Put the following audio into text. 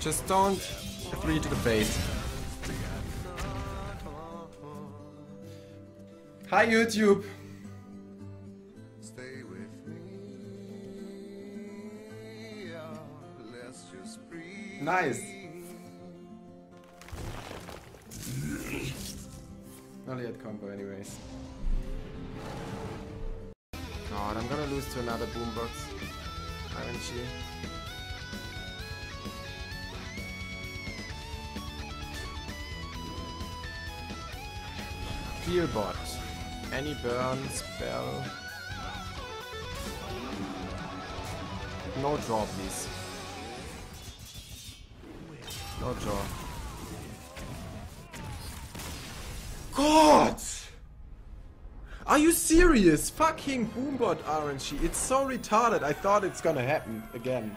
Just don't agree to the base. Hi YouTube! Stay with me. Uh, Let's just breathe. Nice! Only at combo anyways. God, I'm gonna lose to another boombot. RNG. Heal bot. Any burn spell. No draw, please. No draw. God! Are you serious? Fucking boombot RNG. It's so retarded. I thought it's gonna happen again.